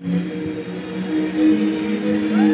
Thank you.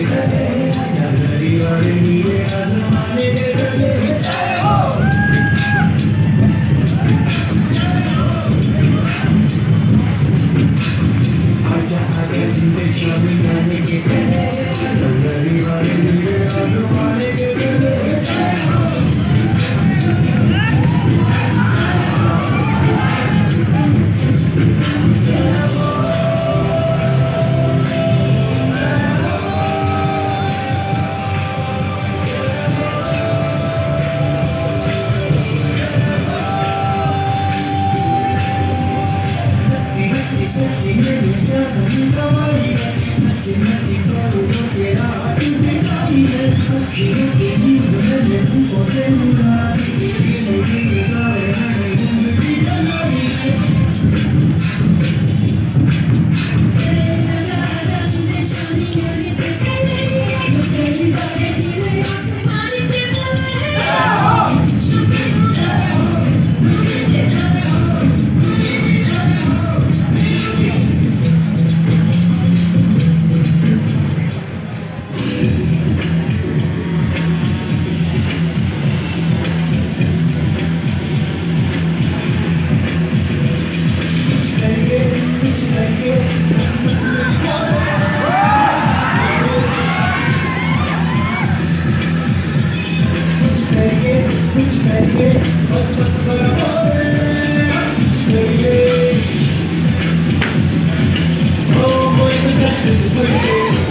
today. Oh, boy,